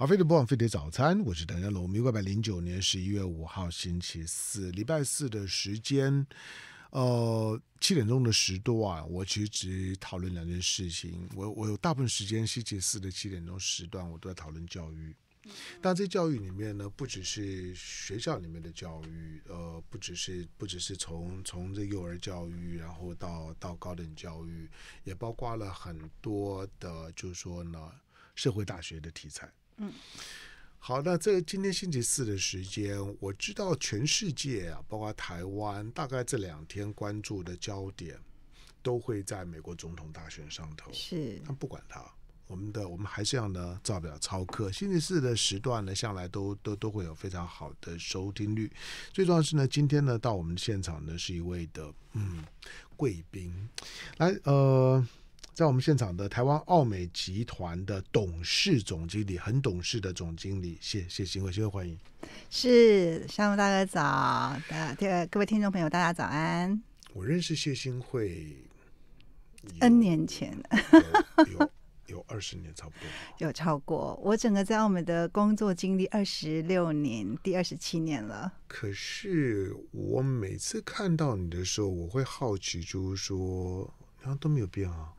好，飞碟播放飞碟早餐，我是邓家龙。民国百零九年十一月五号星期四，礼拜四的时间，呃，七点钟的时段，我其实只讨论两件事情。我我有大部分时间星期四的七点钟时段，我都在讨论教育。但这教育里面呢，不只是学校里面的教育，呃，不只是不只是从从这幼儿教育，然后到到高等教育，也包括了很多的，就是说呢，社会大学的题材。嗯，好，那这今天星期四的时间，我知道全世界啊，包括台湾，大概这两天关注的焦点都会在美国总统大选上头。是，那不管它，我们的我们还是要呢照表操课。星期四的时段呢，向来都都都会有非常好的收听率。最重要是呢，今天呢到我们现场呢是一位的嗯贵宾，来呃。在我们现场的台湾奥美集团的董事总经理，很懂事的总经理，谢谢新会，谢谢欢迎。是，向大哥早，的各位听众朋友，大家早安。我认识谢新会 N 年前，有有二十年差不多，有超过。我整个在澳门的工作经历二十六年，第二十七年了。可是我每次看到你的时候，我会好奇，就是说，好像都没有变啊。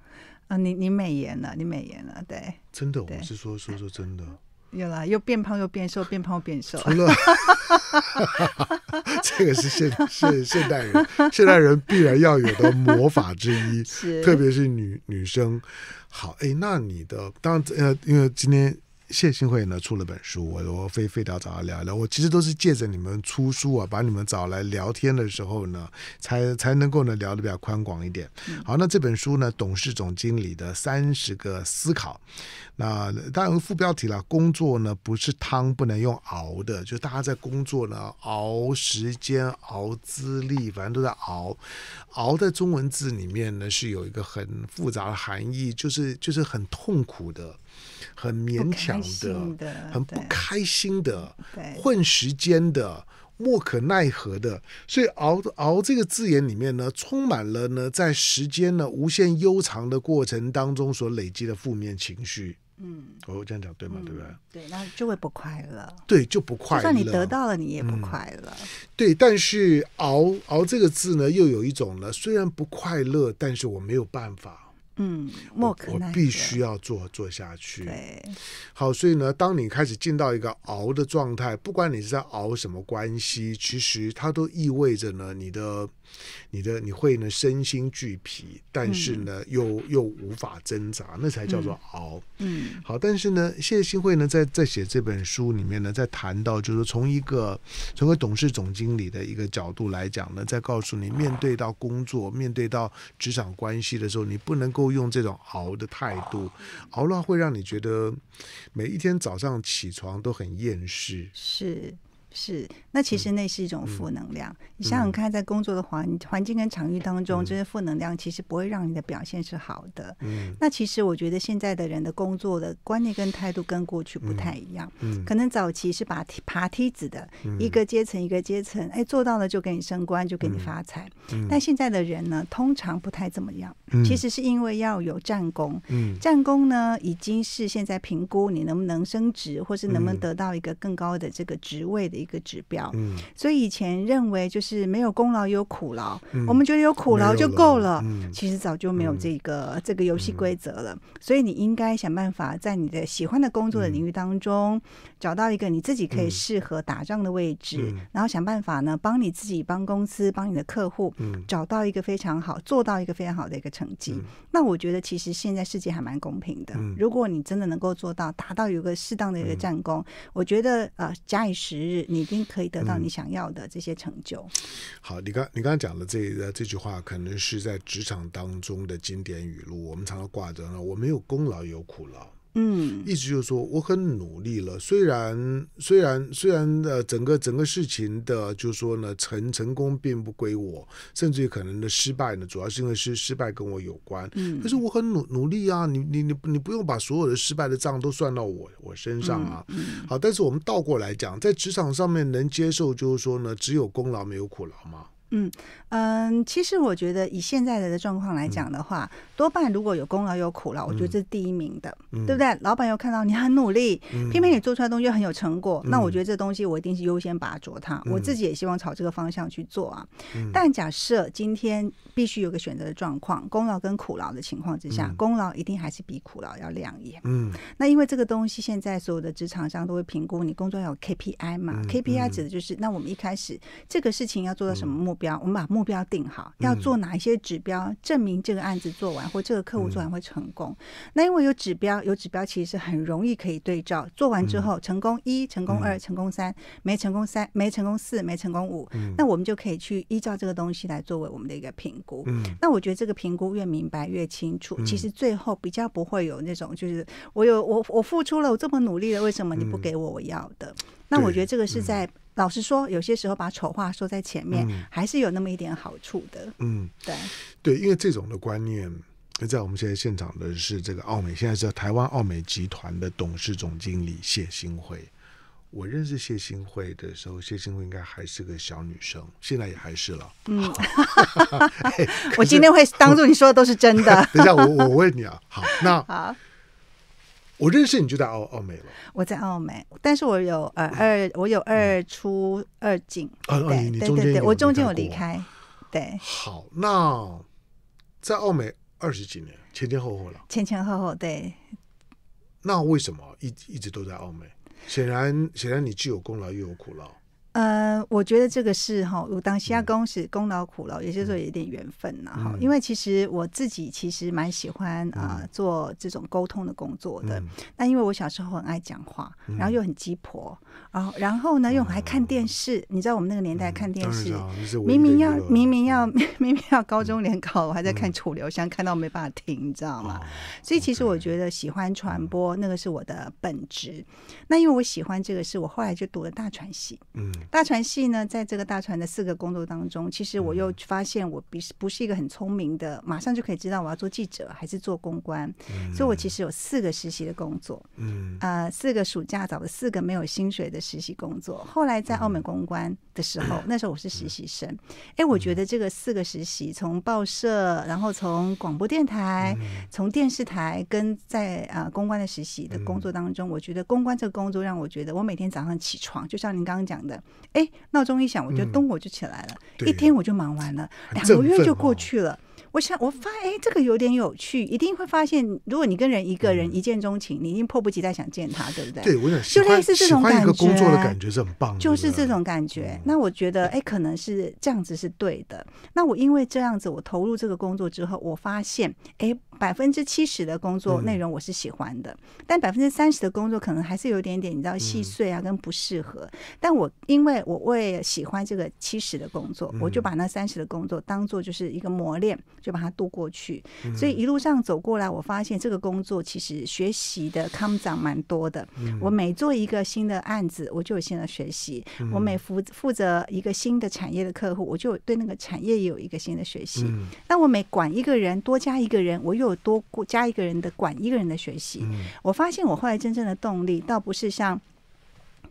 啊，你你美颜了，你美颜了，对，真的，我是说说说真的，有啦，又变胖又变瘦，变胖又变瘦，除了 这个是现现现代人，现代人必然要有的魔法之一，是，特别是女女生。好，哎，那你的当然呃，因为今天。谢新会呢出了本书，我我非非得要找他聊聊。我其实都是借着你们出书啊，把你们找来聊天的时候呢，才才能够呢聊得比较宽广一点。好，那这本书呢，董事总经理的三十个思考。那当然副标题了，工作呢不是汤不能用熬的，就大家在工作呢熬时间、熬资历，反正都在熬。熬在中文字里面呢是有一个很复杂的含义，就是就是很痛苦的。很勉强的，很不开心的，混时间的，莫可奈何的，所以熬熬这个字眼里面呢，充满了呢，在时间呢无限悠长的过程当中所累积的负面情绪。嗯，我这样讲对吗？对不对？对，那就会不快乐。对，就不快乐。就算你得到了，你也不快乐。对，但是熬熬这个字呢，又有一种呢，虽然不快乐，但是我没有办法。嗯，莫可奈我必须要做做下去。对，好，所以呢，当你开始进到一个熬的状态，不管你是在熬什么关系，其实它都意味着呢，你的。你的你会呢身心俱疲，但是呢又又无法挣扎，那才叫做熬。嗯，好，但是呢，谢新会呢在在写这本书里面呢，在谈到就是从一个从个董事总经理的一个角度来讲呢，在告诉你，面对到工作、面对到职场关系的时候，你不能够用这种熬的态度，熬了会让你觉得每一天早上起床都很厌世。是。是，那其实那是一种负能量。你想想看，在工作的环环境跟场域当中，这些负能量其实不会让你的表现是好的。嗯，那其实我觉得现在的人的工作的观念跟态度跟过去不太一样。嗯，可能早期是把爬梯子的一个阶层一个阶层，哎，做到了就给你升官，就给你发财。嗯，但现在的人呢，通常不太怎么样。嗯，其实是因为要有战功。嗯，战功呢，已经是现在评估你能不能升职，或是能不能得到一个更高的这个职位的。一个指标，嗯，所以以前认为就是没有功劳有苦劳，我们觉得有苦劳就够了，其实早就没有这个这个游戏规则了。所以你应该想办法在你的喜欢的工作的领域当中，找到一个你自己可以适合打仗的位置，然后想办法呢，帮你自己、帮公司、帮你的客户，找到一个非常好、做到一个非常好的一个成绩。那我觉得其实现在世界还蛮公平的，如果你真的能够做到达到有个适当的一个战功，我觉得呃，假以时日。你一定可以得到你想要的这些成就。好，你刚你刚刚讲的这这句话，可能是在职场当中的经典语录。我们常常挂着呢，我没有功劳有苦劳。嗯，意思就是说我很努力了，虽然虽然虽然呃整个整个事情的，就是说呢成成功并不归我，甚至于可能的失败呢，主要是因为是失败跟我有关。嗯，可是我很努努力啊，你你你你不用把所有的失败的账都算到我我身上啊。嗯，好，但是我们倒过来讲，在职场上面能接受就是说呢，只有功劳没有苦劳吗？嗯嗯，其实我觉得以现在的的状况来讲的话，多半如果有功劳有苦劳，我觉得这是第一名的，对不对？老板又看到你很努力，偏偏你做出来东西很有成果，那我觉得这东西我一定是优先把捉它。我自己也希望朝这个方向去做啊。但假设今天必须有个选择的状况，功劳跟苦劳的情况之下，功劳一定还是比苦劳要亮眼。嗯，那因为这个东西现在所有的职场上都会评估你工作要有 KPI 嘛，KPI 指的就是那我们一开始这个事情要做到什么目标，我们把目标定好，要做哪一些指标，证明这个案子做完或这个客户做完会成功。那因为有指标，有指标其实是很容易可以对照，做完之后成功一、成功二、成功三，没成功三、没成功四、没成功五，那我们就可以去依照这个东西来作为我们的一个评估。那我觉得这个评估越明白越清楚，其实最后比较不会有那种就是我有我我付出了，我这么努力了，为什么你不给我我要的？那我觉得这个是在。老实说，有些时候把丑话说在前面，还是有那么一点好处的。嗯，对对，因为这种的观念，在我们现在现场的是这个奥美，现在是台湾奥美集团的董事总经理谢新慧。我认识谢新慧的时候，谢新慧应该还是个小女生，现在也还是了。嗯，我今天会当做你说的都是真的。等一下，我我问你啊，好，那 好。我认识你就在澳澳美了，我在澳美，但是我有呃二，我有二出二进，对对对对，我中间有离开，对。好，那在澳美二十几年，前前后后了，前前后后对。那为什么一一直都在澳美？显然显然你既有功劳又有苦劳。呃，我觉得这个是哈，我当西亚公是功劳苦劳，有些时候有点缘分呐哈。因为其实我自己其实蛮喜欢啊做这种沟通的工作的。那因为我小时候很爱讲话，然后又很鸡婆，然后然后呢又很爱看电视。你知道我们那个年代看电视，明明要明明要明明要高中联考，我还在看楚留香，看到没办法停，你知道吗？所以其实我觉得喜欢传播那个是我的本职。那因为我喜欢这个，是我后来就读了大传系，嗯。大船系呢，在这个大船的四个工作当中，其实我又发现我不是不是一个很聪明的，马上就可以知道我要做记者还是做公关，所以我其实有四个实习的工作，嗯，呃，四个暑假找了四个没有薪水的实习工作。后来在澳门公关的时候，那时候我是实习生，哎，我觉得这个四个实习，从报社，然后从广播电台，从电视台，跟在啊公关的实习的工作当中，我觉得公关这个工作让我觉得，我每天早上起床，就像您刚刚讲的。哎，闹钟一响，我就咚我就起来了，一天我就忙完了，两个月就过去了。我想，我发哎，这个有点有趣，一定会发现，如果你跟人一个人一见钟情，你一定迫不及待想见他，对不对？对，我想就类似这种感觉，工作的感觉是很棒，就是这种感觉。那我觉得，哎，可能是这样子是对的。那我因为这样子，我投入这个工作之后，我发现，哎，百分之七十的工作内容我是喜欢的，但百分之三十的工作可能还是有点点，你知道细碎啊，跟不适合。但我因为我为喜欢这个七十的工作，我就把那三十的工作当做就是一个磨练。就把它度过去，所以一路上走过来，我发现这个工作其实学习的康长蛮多的。我每做一个新的案子，我就有新的学习；我每负负责一个新的产业的客户，我就对那个产业也有一个新的学习。那我每管一个人，多加一个人，我又有多加一个人的管一个人的学习。我发现我后来真正的动力，倒不是像。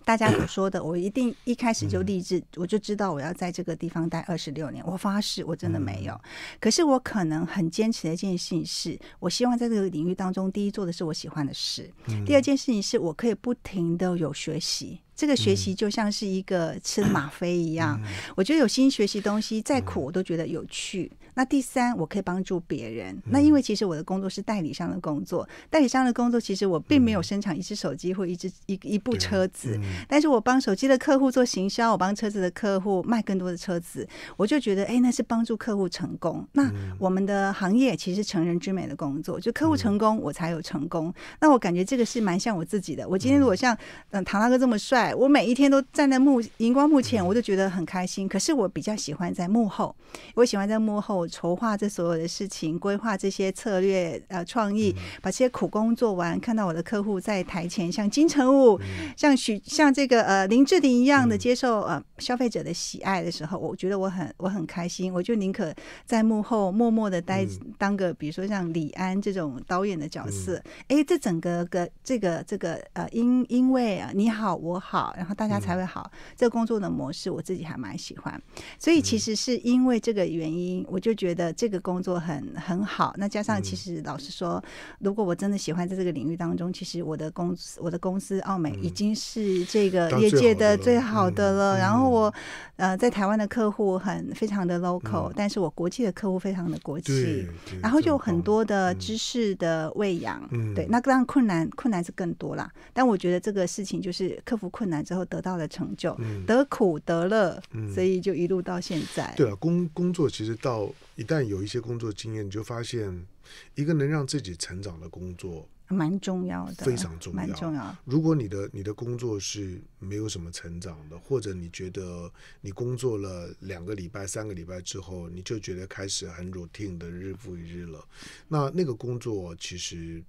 大家所说的，我一定一开始就立志，我就知道我要在这个地方待二十六年。我发誓，我真的没有。可是我可能很坚持的一件事情是，我希望在这个领域当中，第一做的是我喜欢的事，第二件事情是我可以不停的有学习。这个学习就像是一个吃吗啡一样，我觉得有新学习东西，再苦我都觉得有趣。那第三，我可以帮助别人。那因为其实我的工作是代理商的工作，代理商的工作其实我并没有生产一只手机或一只一一部车子，但是我帮手机的客户做行销，我帮车子的客户卖更多的车子，我就觉得哎，那是帮助客户成功。那我们的行业其实成人之美的工作，就客户成功，我才有成功。那我感觉这个是蛮像我自己的。我今天如果像嗯唐大哥这么帅。我每一天都站在幕荧光幕前，我就觉得很开心。可是我比较喜欢在幕后，我喜欢在幕后筹划这所有的事情，规划这些策略呃创意，把这些苦工做完，看到我的客户在台前像金城武、像许像这个呃林志玲一样的接受呃消费者的喜爱的时候，我觉得我很我很开心，我就宁可在幕后默默的待当个比如说像李安这种导演的角色，哎，这整个个这个这个呃因因为啊你好我好，然后大家才会好，这个工作的模式我自己还蛮喜欢，所以其实是因为这个原因，我就觉得这个工作很很好。那加上其实老实说，如果我真的喜欢在这个领域当中，其实我的公司我的公司奥美已经是这个业界的最好的了。然后我呃在台湾的客户很非常的 local，但是我国际的客户非常的国际，然后就很多的知识的喂养。对，那当然困难困难是更多啦。但我觉得这个事情就是克服困难之后得到的成就，得苦得乐，所以就一路到现在。对啊，工工作其实到一旦有一些工作经验，你就发现一个能让自己成长的工作。蛮重要的，非常重要，蛮重要。如果你的你的工作是没有什么成长的，或者你觉得你工作了两个礼拜、三个礼拜之后，你就觉得开始很 routine 的日复一日了，那那个工作其实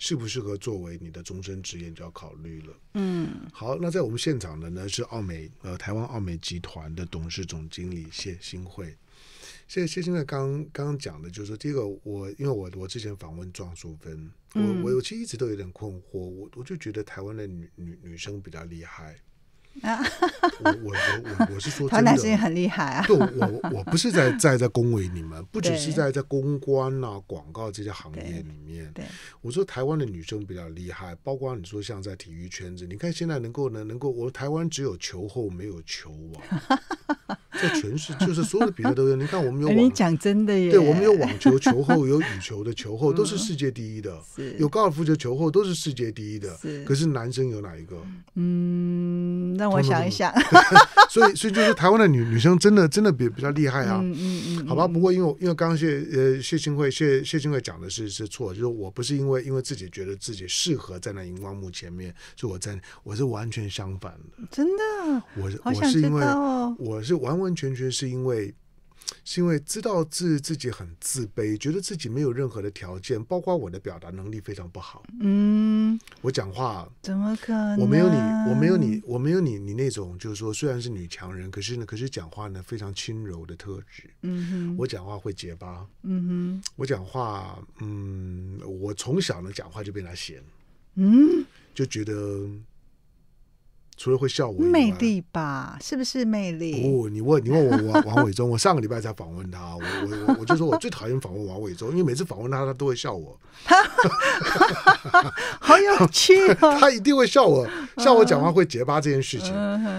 适不适合作为你的终身职业就要考虑了。嗯，好，那在我们现场的呢是奥美呃台湾奥美集团的董事总经理谢新慧。谢谢现在刚刚刚讲的，就是说，第一个，我因为我我之前访问庄淑芬，我我我其实一直都有点困惑，我我就觉得台湾的女女女生比较厉害。啊，我我我我是说，台男生也很厉害啊。对，我我不是在在在恭维你们，不只是在在公关啊、广告这些行业里面。对，我说台湾的女生比较厉害，包括你说像在体育圈子，你看现在能够能能够，我台湾只有球后没有球王，在全市就是所有的比赛都有。你看我们有，你讲真的耶？对，我们有网球球后，有羽球的球后，都是世界第一的。有高尔夫球球后，都是世界第一的。可是男生有哪一个？嗯。让我想一想，所以所以就是台湾的女女生真的真的比比较厉害啊，嗯嗯嗯，好吧。不过因为因为刚刚谢呃谢清慧谢谢清慧讲的是是错，就是我不是因为因为自己觉得自己适合在那荧光幕前面，所以我在我是完全相反的，真的，我我是因为我是完完全全是因为。是因为知道自自己很自卑，觉得自己没有任何的条件，包括我的表达能力非常不好。嗯，我讲话怎么可能？我没有你，我没有你，我没有你，你那种就是说，虽然是女强人，可是呢，可是讲话呢非常轻柔的特质。嗯哼，我讲话会结巴。嗯哼，我讲话，嗯，我从小呢讲话就被他嫌。嗯，就觉得。除了会笑我，魅力吧？是不是魅力？不，你问你问我王王伟忠，我上个礼拜才访问他，我我我我就说我最讨厌访问王伟忠，因为每次访问他，他都会笑我。好有趣哦！他一定会笑我，笑我讲话会结巴这件事情，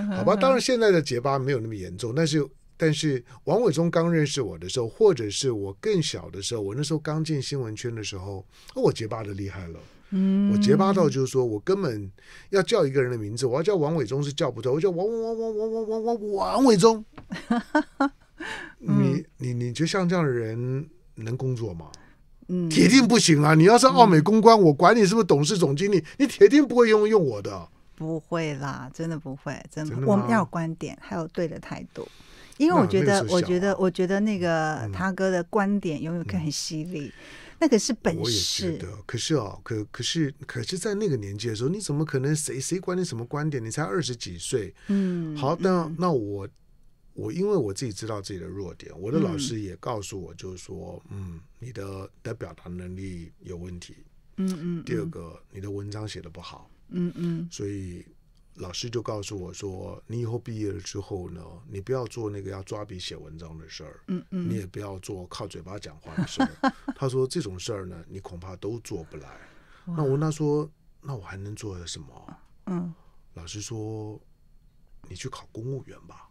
好吧？当然现在的结巴没有那么严重，但是但是王伟忠刚认识我的时候，或者是我更小的时候，我那时候刚进新闻圈的时候，我结巴的厉害了。嗯，我结巴到就是说我根本要叫一个人的名字，我要叫王伟忠是叫不出来，我叫王王王王王王王王王伟忠。你你你觉得像这样的人能工作吗？嗯，铁定不行啊！你要是奥美公关，我管你是不是董事总经理，你铁定不会用用我的。不会啦，真的不会，真的。我们要有观点，还有对的态度。因为我觉得，我觉得，我觉得那个他哥的观点永远可以很犀利。那个是本事，我也觉得。可是哦，可可是，可是在那个年纪的时候，你怎么可能谁谁管你什么观点？你才二十几岁。嗯，好，那那我我因为我自己知道自己的弱点，我的老师也告诉我，就是说，嗯，你的的表达能力有问题。嗯嗯。第二个，你的文章写的不好。嗯嗯。所以。老师就告诉我说：“你以后毕业了之后呢，你不要做那个要抓笔写文章的事儿，嗯嗯，你也不要做靠嘴巴讲话的事儿。”他说：“这种事儿呢，你恐怕都做不来。”那我问他说：“那我还能做什么？”嗯，老师说：“你去考公务员吧。”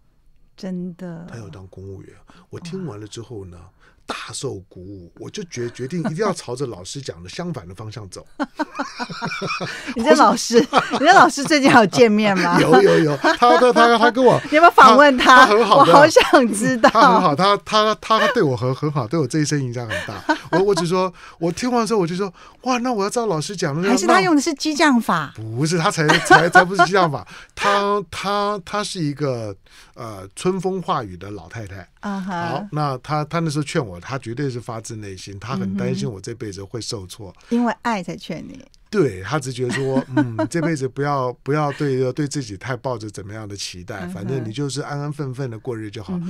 真的，他要当公务员。我听完了之后呢？大受鼓舞，我就决决定一定要朝着老师讲的相反的方向走。你这老师，你这老师最近有见面吗？有有有，他他他他跟我，你有没有访问他？很好，我好想知道。他很好，他他他对我很很好，对我这一生影响很大。我我只说，我听完之后我就说，哇，那我要照老师讲的。还是他用的是激将法？不是，他才才才不是激将法。他他他是一个呃春风化雨的老太太。啊哈，好，那她她那时候劝我，她绝对是发自内心，她很担心我这辈子会受挫。因为爱才劝你。对他只觉得说，嗯，这辈子不要不要对对自己太抱着怎么样的期待，反正你就是安安分分的过日就好。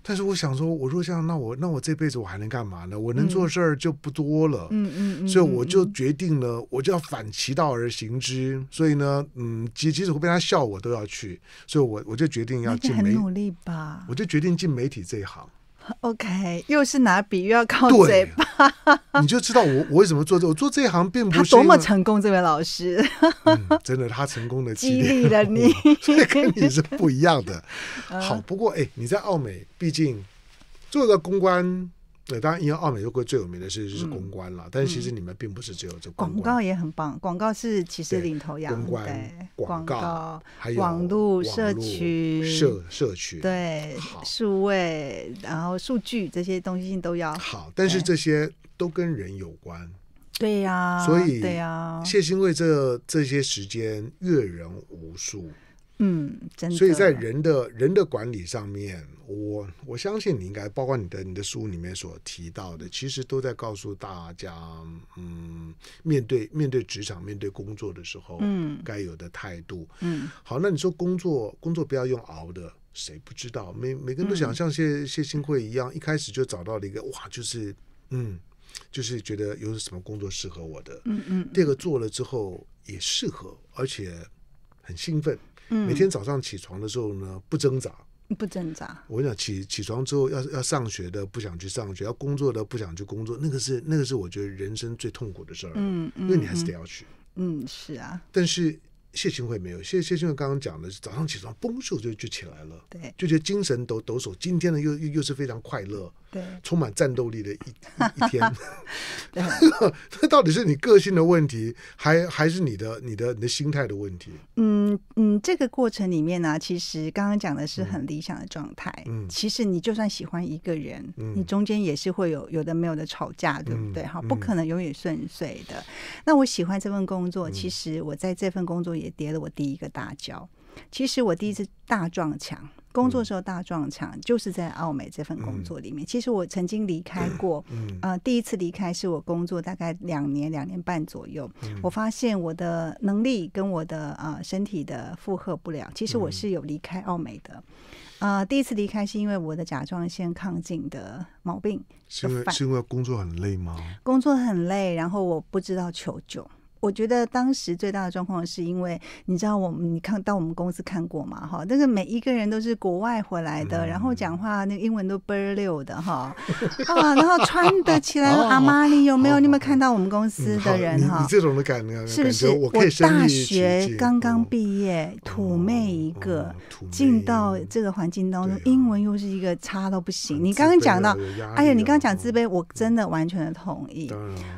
但是我想说，我说这样，那我那我这辈子我还能干嘛呢？我能做事儿就不多了。嗯嗯嗯。所以我就决定了，我就要反其道而行之。所以呢，嗯，即即使会被他笑，我都要去。所以我我就决定要进媒，努力吧。我就决定进媒体这一行。OK，又是拿笔，又要靠嘴巴，你就知道我我为什么做这，我做这一行并不是多么成功。这位老师，真的，他成功的激励 了你，跟你是不一样的。好，不过哎，你在澳美，毕竟做个公关。对，当然，因为奥美如果最有名的是就是公关了，但是其实你们并不是只有这广告也很棒，广告是其实领头羊，公关、广告还有网络社区、社社区，对，数位，然后数据这些东西都要好，但是这些都跟人有关，对呀，所以对呀，谢欣为这这些时间阅人无数。嗯，真的。所以在人的人的管理上面，我我相信你应该包括你的你的书里面所提到的，其实都在告诉大家，嗯，面对面对职场、面对工作的时候，嗯，该有的态度。嗯，好，那你说工作工作不要用熬的，谁不知道？每每个人都想像谢谢新会一样，一开始就找到了一个哇，就是嗯，就是觉得有什么工作适合我的。嗯嗯。第二个做了之后也适合，而且很兴奋。每天早上起床的时候呢，不挣扎，不挣扎。我跟你讲，起起床之后要要上学的，不想去上学；要工作的，不想去工作。那个是那个是我觉得人生最痛苦的事儿。嗯嗯，因为你还是得要去。嗯，是啊。但是。谢新会没有，谢谢新会刚刚讲的是早上起床，嘣咻就就起来了，对，就觉得精神抖抖擞。今天呢，又又又是非常快乐，对，充满战斗力的一一天。那到底是你个性的问题，还还是你的你的你的心态的问题？嗯嗯，这个过程里面呢，其实刚刚讲的是很理想的状态。嗯，其实你就算喜欢一个人，嗯你中间也是会有有的没有的吵架，对不对？哈，不可能永远顺遂的。那我喜欢这份工作，其实我在这份工作也。也跌了我第一个大跤。其实我第一次大撞墙，工作时候大撞墙，就是在奥美这份工作里面。其实我曾经离开过，呃，第一次离开是我工作大概两年、两年半左右。我发现我的能力跟我的呃身体的负荷不了。其实我是有离开奥美的。呃，第一次离开是因为我的甲状腺亢进的毛病。是因为是因为工作很累吗？工作很累，然后我不知道求救。我觉得当时最大的状况是因为你知道我们你看到我们公司看过嘛哈，那个每一个人都是国外回来的，然后讲话那个英文都倍儿溜的哈啊，然后穿的起来阿玛尼有没有？你有没有看到我们公司的人哈？你这种的感觉是不是？我大学刚刚毕业，土妹一个，进到这个环境当中，英文又是一个差到不行。你刚刚讲到，哎呀，你刚刚讲自卑，我真的完全的同意。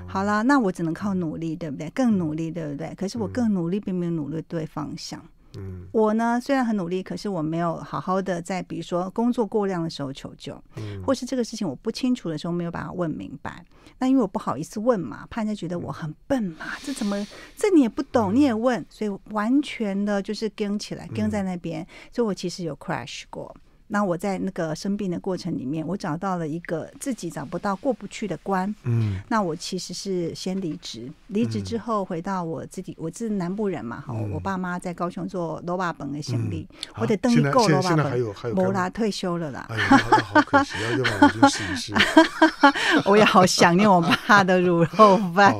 好了，那我只能靠努力，对不对？更努力，对不对？可是我更努力，并没有努力对方向。嗯，我呢虽然很努力，可是我没有好好的在，比如说工作过量的时候求救，嗯，或是这个事情我不清楚的时候没有把它问明白。那因为我不好意思问嘛，怕人家觉得我很笨嘛，这怎么这你也不懂，你也问，所以完全的就是跟起来，跟在那边。所以我其实有 crash 过。那我在那个生病的过程里面，我找到了一个自己找不到过不去的关。嗯，那我其实是先离职，离职之后回到我自己，我是南部人嘛，哈，我爸妈在高雄做罗巴本的行李，我得登一够罗巴本，摩拉退休了啦。好可惜，要不然我就试一试。我也好想念我爸的卤肉饭。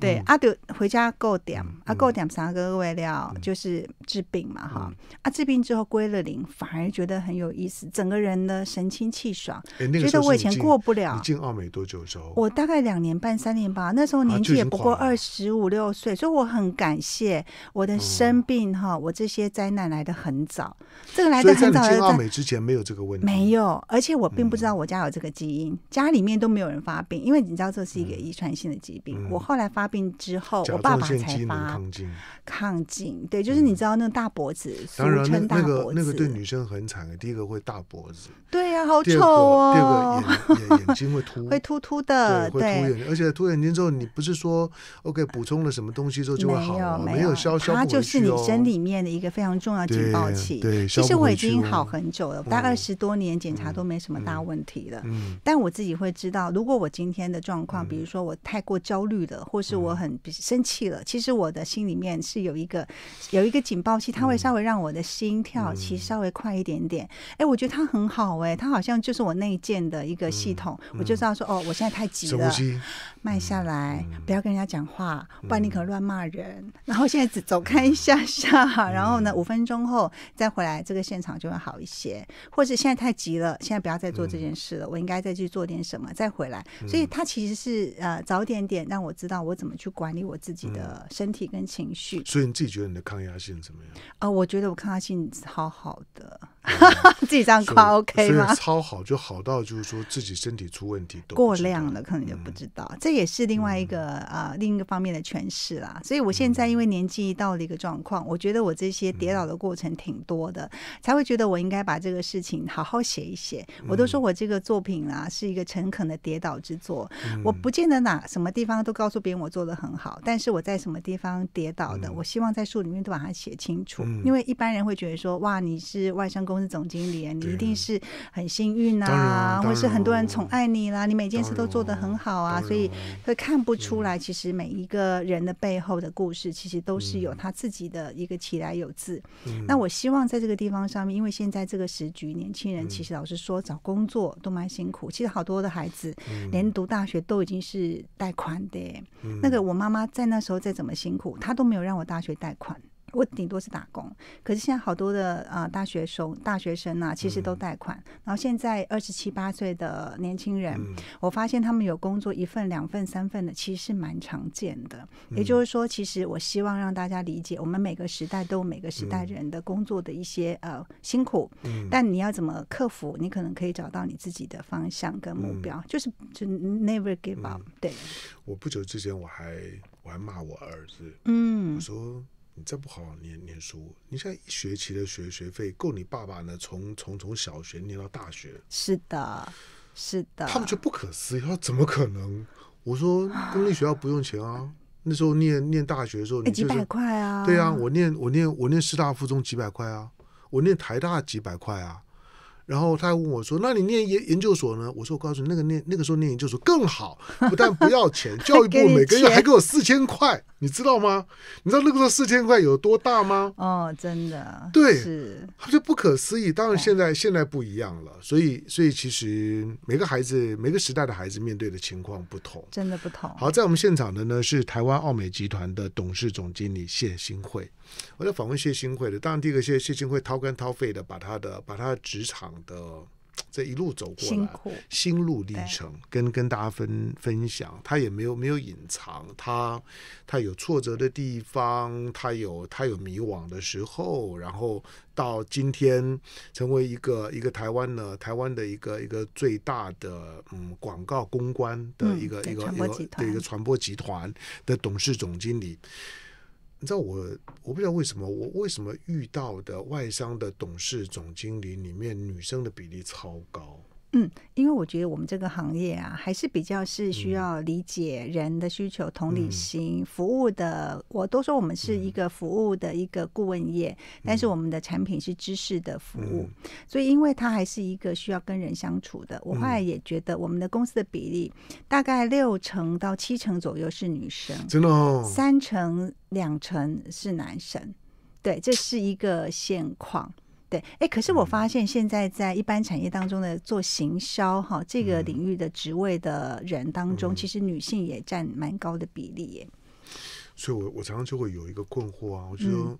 对，阿德回家够点，啊够点三个月了，就是治病嘛，哈，啊治病之后归了零，反而觉得很有。意思，整个人呢神清气爽，觉得我以前过不了。你进澳美多久时候？我大概两年半、三年吧。那时候年纪也不过二十五六岁，所以我很感谢我的生病哈，我这些灾难来的很早。这个来的很早。进澳美之前没有这个问题，没有。而且我并不知道我家有这个基因，家里面都没有人发病，因为你知道这是一个遗传性的疾病。我后来发病之后，我爸爸才发抗进。抗进，对，就是你知道那个大脖子，俗称大脖子，那个那个对女生很惨的。第一个。会大脖子，对啊，好丑哦。个，第二个眼眼眼睛会凸，会突突的，对，会凸眼睛，而且凸眼睛之后，你不是说 OK 补充了什么东西之后就会好没有哦，没有消消不它就是你身里面的一个非常重要警报器。对，对其实我已经好哦很久了，大概嗯二十多年检查都没什么大问题了。嗯但我自己会知道，如果我今天的状况，嗯。比如说我太过焦虑了，或是我很比生气了，其实我的心里面是有一个有一个警报器，它会稍微让我的心跳其实稍微快一点点。哎、我觉得它很好、哎，它好像就是我内建的一个系统，我就知道说，哦，我现在太急了，慢下来，嗯不要跟人家讲话，不然你可能乱骂人。然后现在只走开一下下，然后嗯呢，五分钟后再回来，这个现场就会好一些。或者现在太急了，现在不要再做这件事了，我应该再去做点什么，再回来。所以它其实是呃早点点让我知道我怎么去管理我自己的身体跟情绪。所以你自己觉得你的抗压性怎么样？呃，我觉得我抗压性超好的，自己这样夸 OK 吗？超好，就好到就是说自己身体出问题都过量了，可能就不知道，这也是另外一个呃另一个方面的诠释啦。所以我现在因为年纪到了一个状况，我觉得我这些跌倒的过程挺多的，才会觉得我应该把这个事情好好写一写。我都说我这个作品啊是一个诚恳的跌倒之作，我不见得哪什么地方都告诉别人我做的很好，但是我在什么地方跌倒的，我希望在书里面都把它写清楚，嗯。因为一般人会觉得说哇你是外商公司总经理，你一定是很幸运啊，或是很多人宠爱你啦，你每件事都做得很好啊，所以会看不出嗯。来，其实每一个人的背后的故事，其实都是有他自己的一个起来有字。嗯。那我希望在这个地方上面，因为现在这个时局，年轻嗯。人其实老实说找工作都蛮辛苦，其实好多的孩子嗯。连读大学都已经是贷款的耶。那个我妈妈在那时候再怎么辛苦，她都没有让我大学贷款。我顶多是打工，可是现在好多的呃大学生大学生啊，其实都贷款。然后现在二十七八岁的年轻人，嗯。我发现他们有工作一份、两份、三份的，其实是蛮常见的。嗯。也就是说，其实我希望让大家理解，我们每个时代都有每个时代人的工作的一些呃辛苦，嗯。但你要怎么克服，你可能可以找到你自己的方向跟目标，就是就 never give up、对，我不久之前我还我还骂我儿子，嗯。我嗯，说你再不好好念念书，你现在一学期的学学费够你爸爸呢从从从小学念到大学，是的，是的，他们觉得不可思议，他说怎么可能？我说 公立学校不用钱啊，那时候念念大学的时候，你几百块啊，对啊，我念我念我念师大附中几百块啊，我念台大几百块啊。然后他还问我说：“那你念研研究所呢？”我说：“我告诉你，那个念那个时候念研究所更好，不但不要钱，教育部每个月还给我四千块，你知道吗？你知道那个时候四千块有多大吗？哦，真的，对是，他就不可思议。当然现在现在不一样了，所以所以其实每个孩子每个时代的孩子面对的情况不同。真的不同。好，在我们现场的呢是台湾奥美集团的董事总经理谢新慧。我在访问谢新慧的，当然第一个谢谢新慧掏肝掏肺的把他的把他的职场的这一路走过来，心路历程跟跟大家分分享，他也没有没有隐藏，他他有挫折的地方，他有他有迷惘的时候，然后到今天成为一个一个台湾呢台湾的一个一个最大的嗯广告公关的嗯一个、一个一个的一个传播集团的董事总经理。你知道我我不知道为什么我为什么遇到的外商的董事总经理里面女生的比例超高。嗯，因为我觉得我们这个行业啊，还是比较是嗯需要理解人的需求、同理心、服务的。我都说我们是嗯一个服务的一个顾问业，但是我们的产品是知识的服务，嗯所以因为它还是一个需要跟人相处的。我后来也觉得，我们的公司的比例大概六成到七成左右是女生，真的哦，三成两成是男生，对，这是一个现况。对，哎，可是我发现现在在一般产业当中的做行销哈这个领域的职位的人当中，其实女性也占蛮高的比例耶。所以我我常常就会有一个困惑啊，我觉得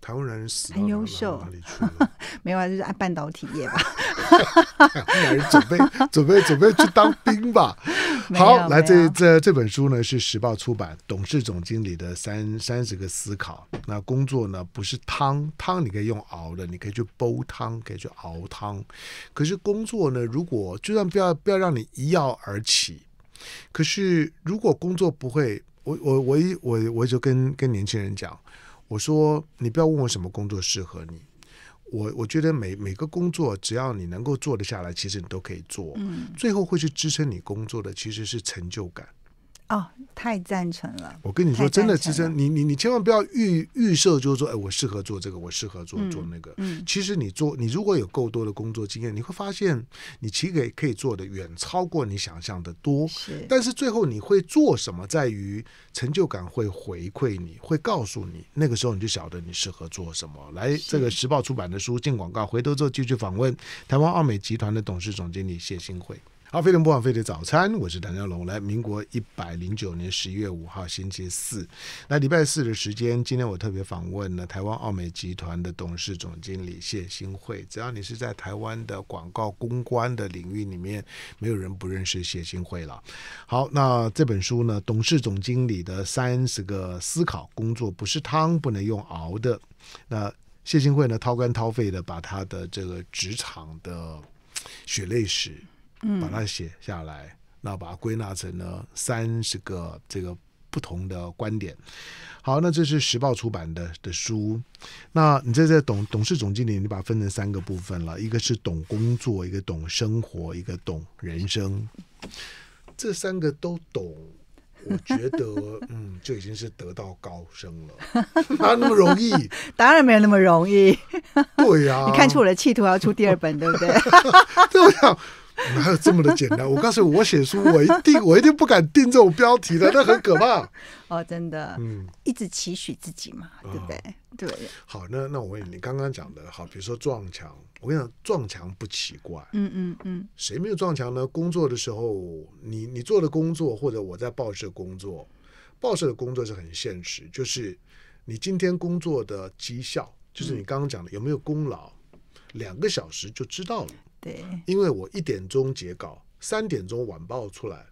台湾男人死很哪优秀哪里去了？没有啊，就是按半导体业吧。台湾男人准备准备准备去当兵吧。好，来这这这本书呢是时报出版董事总经理的三三十个思考。那工作呢不是汤汤，你可以用熬的，你可以去煲汤，可以去熬汤。可是工作呢，如果就算不要不要让你一跃而起，可是如果工作不会，我我我一我我就跟跟年轻人讲，我说你不要问我什么工作适合你。我我觉得每每个工作，只要你能够做得下来，其实你都可以做。嗯，最后会去支撑你工作的，其实是成就感。哦，太赞成了。我跟你说，真的赞成了支撑你，你你千万不要预预设，就是说，哎，我适合做这个，我适合做嗯做那个。嗯其实你做，你如果有够多的工作经验，你会发现，你其实可以做的远超过你想象的多。是，但是最后你会做什么，在于成就感会回馈你，会告诉你，那个时候你就晓得你适合做什么。来，这个时报出版的书进广告，回头之后继续访问台湾奥美集团的董事总经理谢新慧。好，飞碟播网飞碟早餐，我是谭家龙。来，民国一百零九年十一月五号星期四，那礼拜四的时间，今天我特别访问了台湾奥美集团的董事总经理谢新慧。只要你是在台湾的广告公关的领域里面，没有人不认识谢新慧了。好，那这本书呢，董事总经理的三十个思考工作不是汤不能用熬的。那谢新慧呢，掏肝掏肺的把他的这个职场的血泪史，把它写下来，那把它归纳成了三十个这个不同的观点。好，那这是时报出版的的书。那你在这董董事总经理，你把它分成三个部分了，一个是懂工作，一个懂生活，一个懂人生。这三个都懂，我觉得 嗯，就已经是得道高升了，哪那么容易？当然没有那么容易。对呀、你看出我的企图要出第二本，对不对？对，我想 哪有这么的简单？我告诉你，我写书，我一定我一定不敢定这种标题的，那很可怕。哦，真的，嗯，一直期许自己嘛，对不对？对，好，那那我问你，你刚刚讲的好，比如说撞墙，我跟你讲，撞墙不奇怪，嗯嗯嗯，谁没有撞墙呢？工作的时候，你你做的工作，或者我在报社工作，报社的工作是很现实，就是你今天工作的绩效，就是你刚刚讲的有没有功劳，两个小时就知道了。对，因为我一点钟截稿，三点钟晚报出来，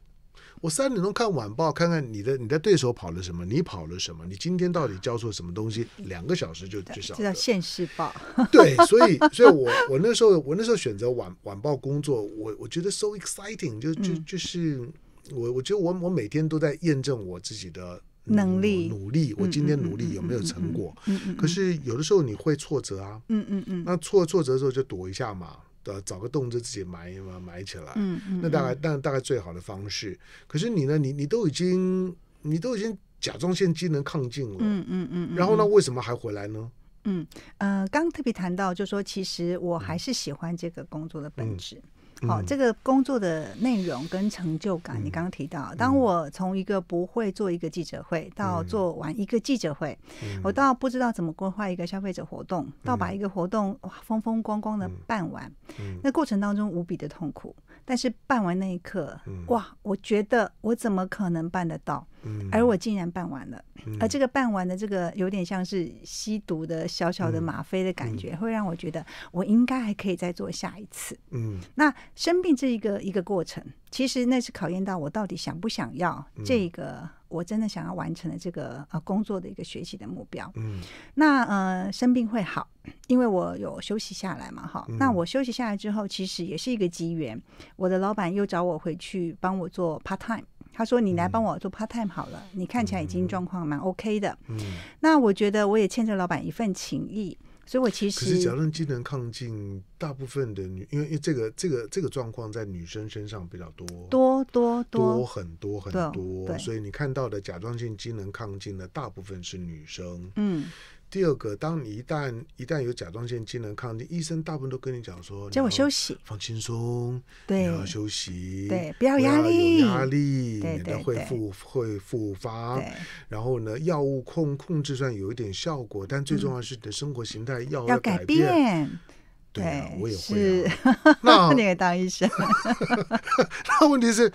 我三点钟看晚报，看看你的你的对手跑了什么，你跑了什么，你今天到底交出什么东西，两个小时就就晓得。这叫现世报。对，所以所以我我那时候我那时候选择晚晚报工作，我我觉得 so exciting，就就嗯。就是我我觉得我我每天都在验证我自己的能力。努努力，我今天努力有没有成果？嗯嗯，可是有的时候你会挫折啊，嗯嗯嗯。那挫挫折的时候就躲一下嘛，呃，找个洞就自己埋嘛埋起来。嗯嗯，那大概，但大概最好的方式。可是你呢？你你都已经，你都已经甲状腺机能亢进了，嗯嗯嗯，然后呢，为什么还回来呢？嗯，呃，刚刚特别谈到，就说其实我还是喜欢这个工作的本质。好、嗯。这个工作的内容跟成就感，你刚刚提到，当我从一个不会做一个记者会，到做完一个记者会，嗯。我到不知道怎么规划一个消费者活动，到把一个活动哇风风光光的办完，嗯。那过程当中无比的痛苦，但是办完那一刻，嗯。哇，我觉得我怎么可能办得到？嗯，而我竟然办完了，嗯而这个办完的这个有点像是吸毒的小小嗯的吗啡的感觉，会让我觉得我应该还可以再做下一次。嗯那生病这一个一个过程，其实那是考验到我到底想不想要嗯这个我真的想要完成的这个呃工作的一个学习的目标。嗯那呃生病会好，因为我有休息下来嘛，哈。嗯那我休息下来之后，其实也是一个机缘，我的老板又找我回去帮我做 part time。他说：“你来帮我做 part time 好了，你看起来已经状况蛮 OK 的。嗯。那我觉得我也欠着老板一份情谊，所以我其实可是甲实状机能亢进，大部分的女，因为因为这个这个这个状况在女生身上比较多。多多多多，很多很多，所以你看到的甲状腺机能亢进的大部分是女生。嗯，第二个，当你一旦一旦有甲状腺机能亢进，医生大部分都跟你讲说，叫我休息，放轻松，你对要休息，对不要压力有压力，免得会复会复发。对，然后呢，药物控控制上有一点效果，但最重要是你的生活形态要要改改变。对啊，我也会。那你 也当医生，那问题是，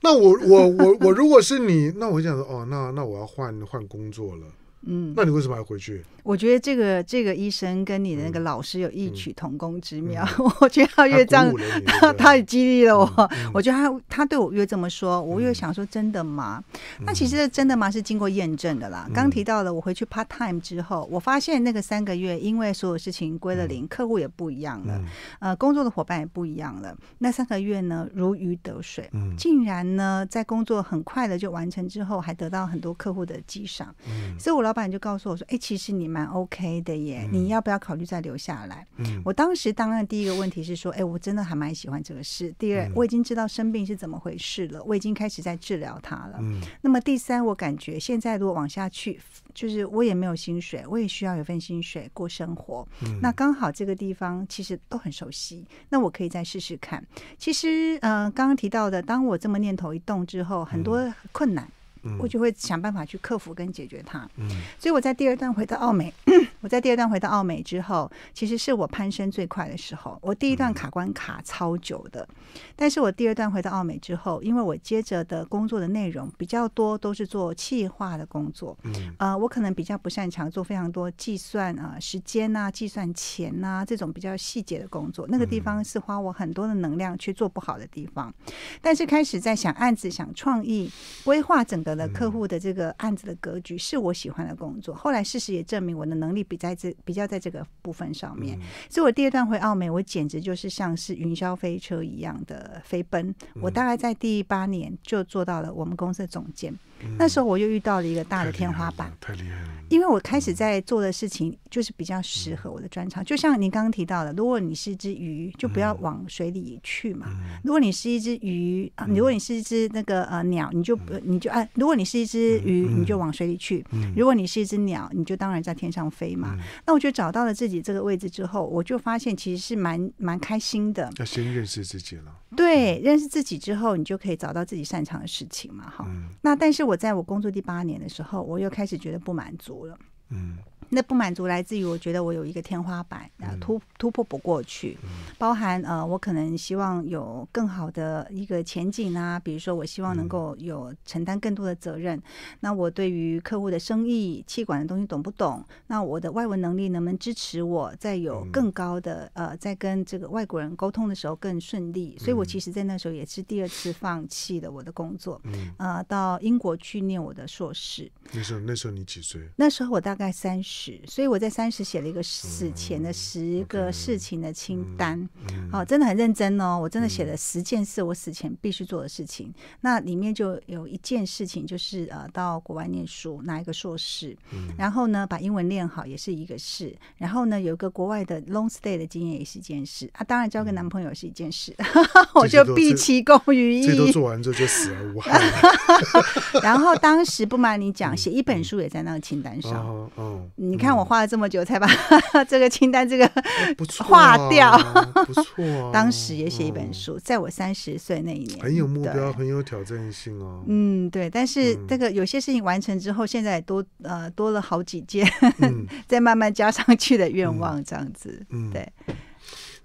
那我我我我如果是你，那我想说，哦，那那我要换换工作了。嗯，那你为什么还回去？我觉得这个这个医生跟你的那个嗯老师有异曲同工之妙，我觉得他越这样他鼓舞了你对不他也激励了我。嗯我觉得他他对我越这么说，我越想说真的吗？那其实真的吗？是经过验证的啦。刚提到了，我回去 part time 之后，我发现那个三个月，因为所有事情归了零，客户也不一样了，嗯呃，工作的伙伴也不一样了。那三个月呢，如鱼得水，嗯竟然呢，在工作很快的就完成之后，还得到很多客户的激赏。嗯所以我老板就告诉我说：“哎，其实你蛮 OK 的耶，你要不要考虑再留下来？”嗯我当时当然第一个问题是说：“哎，我真的还蛮喜欢这个事。”第二，我已经知道生病是怎么回事了，我已经开始在治疗它了。嗯那么第三，我感觉现在如果往下去，就是我也没有薪水，我也需要有份薪水过生活。嗯那刚好这个地方其实都很熟悉，那我可以再试试看。其实，呃，刚刚提到的，当我这么念头一动之后，很多困难。嗯我就会想办法去克服跟解决它。嗯所以我在第二段回到澳美，我在第二段回到澳美之后，其实是我攀升最快的时候。我第一段卡关卡超久的，但是我第二段回到澳美之后，因为我接着的工作的内容比较多，都是做企划的工作。嗯呃，我可能比较不擅长做非常多计算啊、时间呐、计算钱呐、这种比较细节的工作。那个地方是花我很多的能量去做不好的地方。但是开始在想案子、想创意、规划整个的客户的这个案子的格局，是我喜欢的工作。后来事实也证明我的能力比在这比较在这个部分上面。所以我第二段回澳美，我简直就是像是云霄飞车一样的飞奔。我大概在第八年就做到了我们公司的总监。那时候我又遇到了一个大的天花板。太厉害了，因为我开始在做的事情就是比较适合我的专长，就像您刚刚提到的，如果你是一只鱼，就不要往水里去嘛。如果你是一只鱼啊，如果你是一只那个呃鸟，你就不你就啊，如果你是一只鱼，你就往水里去；如果你是一只鸟，你就当然在天上飞嘛。那我觉得找到了自己这个位置之后，我就发现其实是蛮蛮开心的。要先认识自己了。对，认识自己之后，你就可以找到自己擅长的事情嘛。哈，那但是我在我工作第八年的时候，我又开始觉得不满足了。嗯那不满足来自于我觉得我有一个天花板，啊突突破不过去，包含呃我可能希望有更好的一个前景啊，比如说我希望能够有承担更多的责任，那我对于客户的生意、气管的东西懂不懂？那我的外文能力能不能支持我在有更高的呃，在跟这个外国人沟通的时候更顺利？所以我其实，在那时候也是第二次放弃了我的工作，嗯，呃，到英国去念我的硕士。那时候那时候你几岁？那时候我大概三十，所以我在三十写了一个死前的十个事情的清单，嗯好、真的很认真哦。我真的写了十件事，我死前必须做的事情。那里面就有一件事情，就是呃，到国外念书，拿一个硕士，嗯然后呢，把英文练好也是一个事。然后呢，有一个国外的 long stay 的经验也是一件事啊。当然，交个男朋友是一件事，我就毕其功于一这都一。做完之后就死而无憾了。然后当时不瞒你讲，写一本书也在那个清单上。哦哦，你看我花了这么久才把 这个清单这个不错啊，划掉不错啊。当时也写一本哦，书，在我三十岁那一年，很有目标，很有挑战性哦。嗯，对，但是嗯这个有些事情完成之后，现在多呃多了好几件，嗯 再慢慢加上去的愿望，这样子。嗯，对，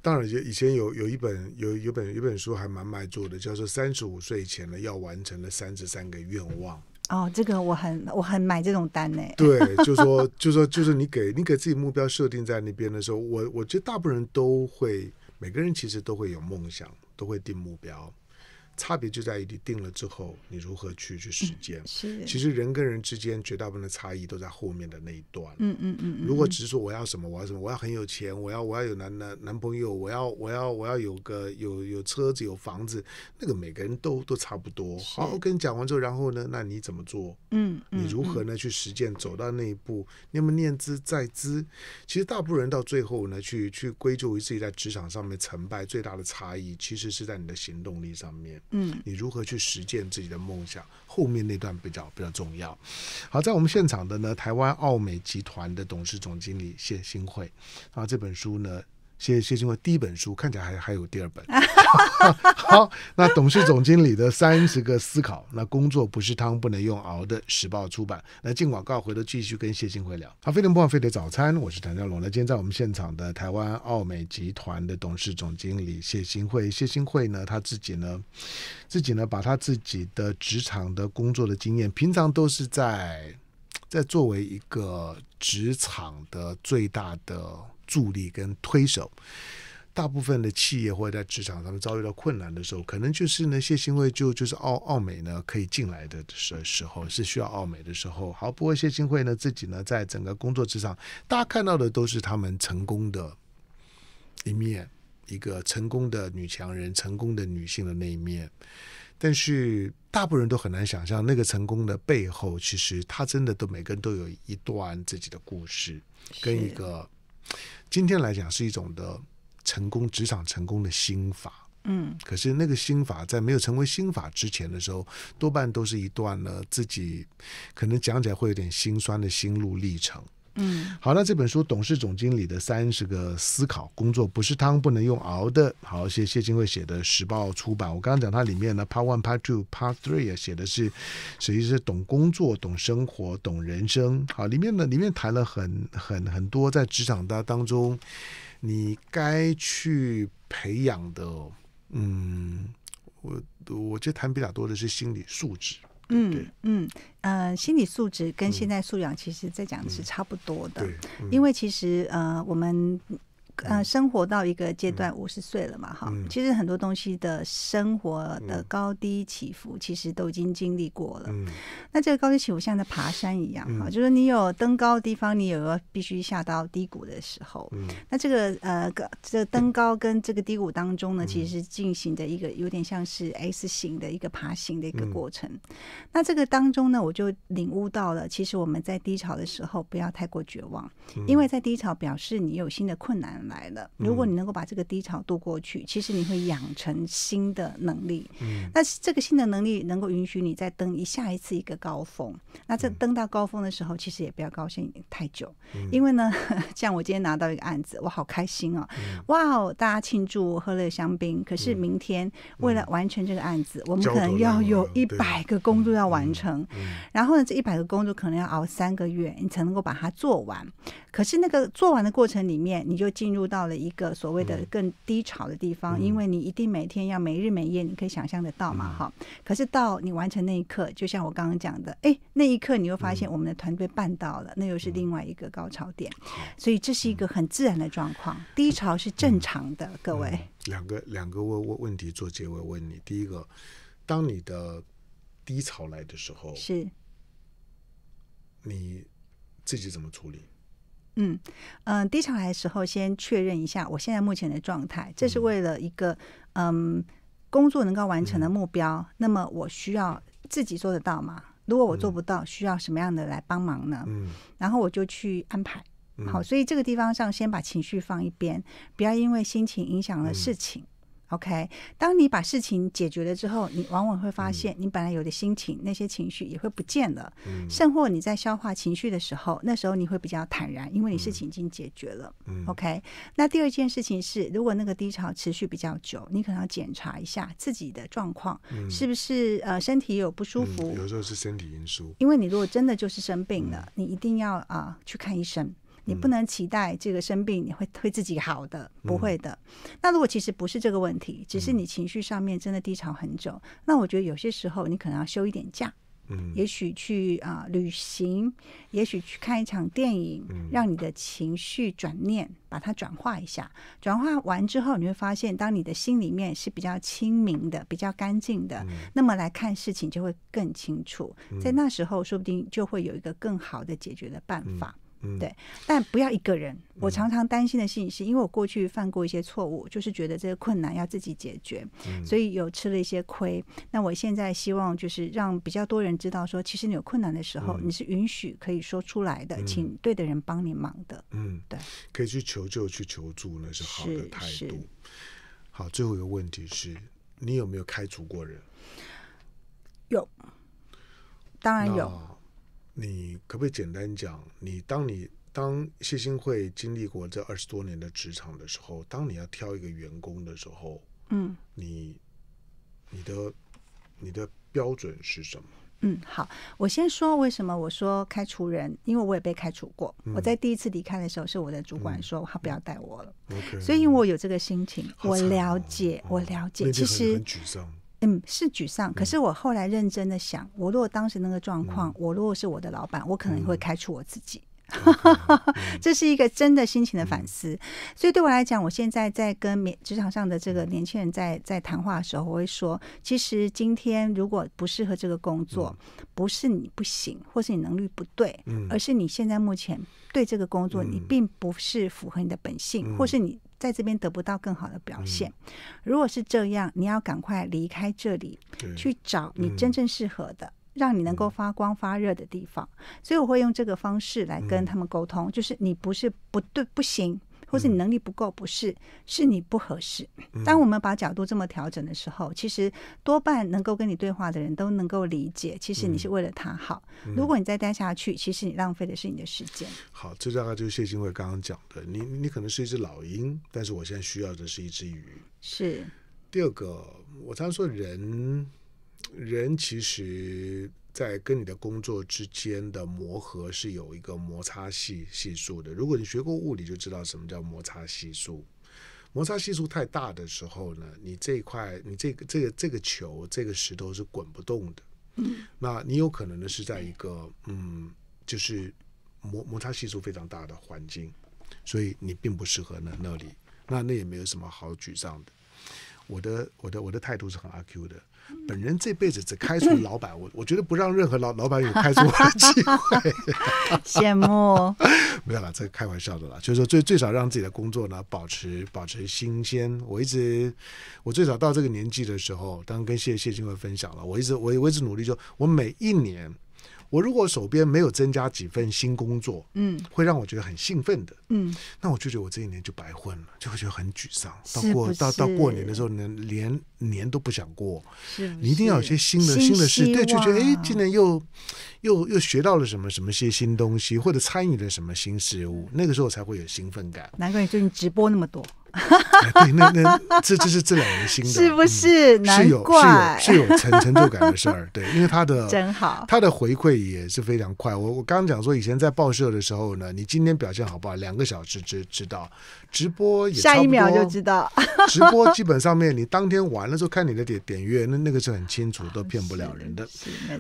当然，以前有有一本有有本有一本书还蛮卖座的，叫做《三十五岁前呢要完成的三十三个愿望》。哦，这个我很我很买这种单呢。对，就说就说就是你给你给自己目标设定在那边的时候，我我觉得大部分人都会，每个人其实都会有梦想，都会定目标，差别就在于你定了之后，你如何去去实践。是，其实人跟人之间绝大部分的差异都在后面的那一段。嗯嗯嗯嗯，如果只是说我要什么，我要什么，我要很有钱，我要我要有男男男朋友，我要我要我要有个有有车子有房子，那个每个人都都差不多。好，我跟你讲完之后，然后呢，那你怎么做？嗯，嗯你如何呢去实践走到那一步？你有没有念之在之？其实大部分人到最后呢，去去归咎于自己在职场上面成败最大的差异，其实是在你的行动力上面。嗯你如何去实践自己的梦想？后面那段比较比较重要。好，在我们现场的呢，台湾奥美集团的董事总经理谢新会啊，这本书呢。谢谢新会第一本书看起来还还有第二本。好，那董事总经理的三十个思考，那工作不是汤不能用熬的，时报出版。那进广告回头继续跟谢新会聊。好，非常不枉费的早餐，我是谭家龙。那今天在我们现场的台湾奥美集团的董事总经理谢新会，谢新会呢，他自己呢，自己呢，把他自己的职场的工作的经验，平常都是在在作为一个职场的最大的助力跟推手。大部分的企业或者在职场上面遭遇到困难的时候，可能就是呢，谢新会就就是澳澳美呢可以进来的时时候是需要澳美的时候。好，不过谢新会呢自己呢在整个工作职场，大家看到的都是他们成功的一面，一个成功的女强人、成功的女性的那一面。但是大部分人都很难想象那个成功的背后，其实他真的都每个人都有一段自己的故事，跟一个今天来讲是一种的成功职场成功的心法。嗯，可是那个心法在没有成为心法之前的时候，多半都是一段呢自己可能讲起来会有点心酸的心路历程。嗯，好，那这本书《董事总经理的三十个思考工作不是汤不能用熬的》，好，谢谢金慧写的时报出版。我刚刚讲它里面呢，Part One、Part Two、Part Three 啊，写的是实际是懂工作、懂生活、懂人生。好，里面呢，里面谈了很很很多在职场当当中你该去培养的。嗯，我我觉得谈比较多的是心理素质。嗯嗯呃，心理素质跟现在素养，其实在讲的是差不多的。对，因为其实呃，我们。呃，生活到一个阶段，五十岁了嘛，哈，其实很多东西的生活的高低起伏，其实都已经经历过了。那这个高低起伏像在爬山一样，哈，就是你有登高的地方，你有必须下到低谷的时候。那这个呃，这个登高跟这个低谷当中呢，其实是进行的一个有点像是 S 型的一个爬行的一个过程。那这个当中呢，我就领悟到了，其实我们在低潮的时候不要太过绝望，因为在低潮表示你有新的困难。来了，如果你能够把这个低潮度过去，其实你会养成新的能力。嗯，那这个新的能力能够允许你再登一下一次一个高峰。那这登到高峰的时候，其实也不要高兴太久，因为呢，像我今天拿到一个案子，我好开心哦！哇哦，大家庆祝，喝了香槟。可是明天为了完成这个案子，我们可能要有一百个工作要完成。然后呢，这一百个工作可能要熬三个月，你才能够把它做完。可是那个做完的过程里面，你就进入到了一个所谓的更低潮的地方，因为你一定每天要没日没夜，你可以想象得到嘛，哈。可是到你完成那一刻，就像我刚刚讲的，哎，那一刻你又发现我们的团队办到了，那又是另外一个高潮点。所以这是一个很自然的状况，低潮是正常的，各位。两个两个问问问题做结尾问你，第一个，当你的低潮来的时候，是。你自己怎么处理？嗯嗯，低潮来的时候，先确认一下我现在目前的状态，这是为了一个嗯工作能够完成的目标。那么我需要自己做得到吗？如果我做不到，需要什么样的来帮忙呢？嗯，然后我就去安排。好，所以这个地方上，先把情绪放一边，不要因为心情影响了事情。OK，当你把事情解决了之后，你往往会发现，你本来有的心情、那些情绪也会不见了。嗯，甚或你在消化情绪的时候，那时候你会比较坦然，因为你事情已经解决了。嗯，OK，那第二件事情是，如果那个低潮持续比较久，你可能要检查一下自己的状况，是不是呃身体有不舒服？有时候是身体因素。因为你如果真的就是生病了，你一定要啊去看医生。你不能期待这个生病你会会自己好的，不会的。那如果其实不是这个问题，只是你情绪上面真的低潮很久，那我觉得有些时候你可能要休一点假，嗯，也许去啊旅行，也许去看一场电影，让你的情绪转念，把它转化一下。转化完之后，你会发现，当你的心里面是比较清明的、比较干净的，那么来看事情就会更清楚。在那时候，说不定就会有一个更好的解决的办法。对，但不要一个人。我常常担心的事情是，因为我过去犯过一些错误，就是觉得这个困难要自己解决，所以有吃了一些亏。那我现在希望就是让比较多人知道，说其实你有困难的时候，你是允许可以说出来的，请对的人帮你忙的。嗯，对，可以去求救、去求助，那是好的态度。好，最后一个问题是你有没有开除过人？有，当然有。你可不可以简单讲，你当你当谢新会经历过这二十多年的职场的时候，当你要挑一个员工的时候，嗯，你你的你的标准是什么？嗯，好，我先说为什么我说开除人，因为我也被开除过。我在第一次离开的时候，是我的主管说他不要带我了，ok 所以因为我有这个心情，我了解，我了解，其实很沮丧。嗯，是沮丧。可是我后来认真的想，我如果当时那个状况，我如果是我的老板，我可能会开除我自己。这是一个真的心情的反思。所以对我来讲，我现在在跟职场上的这个年轻人在在谈话的时候，我会说，其实今天如果不适合这个工作，不是你不行，或是你能力不对，而是你现在目前对这个工作你并不是符合你的本性，或是你。在这边得不到更好的表现。如果是这样，你要赶快离开这里，去找你真正适合的。让你能够发光发热的地方，所以我会用这个方式来跟他们沟通，就是你不是不对不行，或是你能力不够，不是，是你不合适。当我们把角度这么调整的时候，其实多半能够跟你对话的人都能够理解，其实你是为了他好。如果你再待下去，其实你浪费的是你的时间。好，这大概就是谢金惠刚刚讲的，你你可能是一只老鹰，但是我现在需要的是一只鱼。是。第二个，我常说人。人其实，在跟你的工作之间的磨合是有一个摩擦系系数的。如果你学过物理，就知道什么叫摩擦系数。摩擦系数太大的时候呢，你这一块，你这个这个这个球，这个石头是滚不动的。嗯，那你有可能呢是在一个嗯，就是摩摩擦系数非常大的环境，所以你并不适合那那里。那那也没有什么好沮丧的。我的我的我的态度是很阿 Q 的。本人这辈子只开除老板，我我觉得不让任何老老板有开除我的机会。羡慕，没有啦，这个开玩笑的啦。就是说，最最少让自己的工作呢保持保持新鲜。我一直，我最少到这个年纪的时候，当跟谢谢金辉分享了，我一直我我一直努力，就我每一年。我如果手边没有增加几份新工作，嗯，会让我觉得很兴奋的，嗯，那我就觉得我这一年就白混了，就会觉得很沮丧。到过到到过年的时候，呢，连年都不想过。是，你一定要有些新的新的事，对，就觉得哎，今年又又又学到了什么什么些新东西，或者参与了什么新事物，那个时候才会有兴奋感。难怪你最近直播那么多。对，那那这这是这两年新的，是不是？是有是有是有成成就感的事儿。对，因为他的真好，他的回馈也是非常快。我我刚刚讲说，以前在报社的时候呢，你今天表现好不好，两个小时知知道，直播也下一秒就知道。直播 基本上面，你当天完了之后看你的点点阅，那那个是很清楚，都骗不了人的。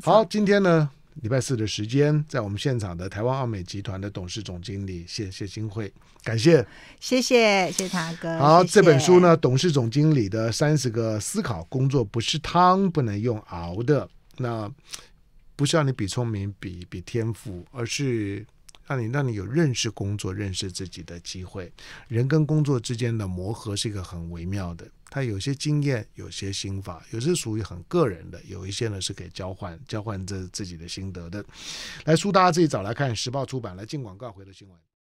好，今天呢？礼拜四的时间，在我们现场的台湾奥美集团的董事总经理谢谢金慧，感谢，谢谢谢堂哥。好，这本书呢，董事总经理的三十个思考工作不是汤，不能用熬的。那不是让你比聪明、比比天赋，而是让你让你有认识工作、认识自己的机会。人跟工作之间的磨合是一个很微妙的。他有些经验，有些心法，有些属于很个人的，有一些呢是可以交换交换这自己的心得的。来，书大家自己找来看，时报出版来进广告回的新闻。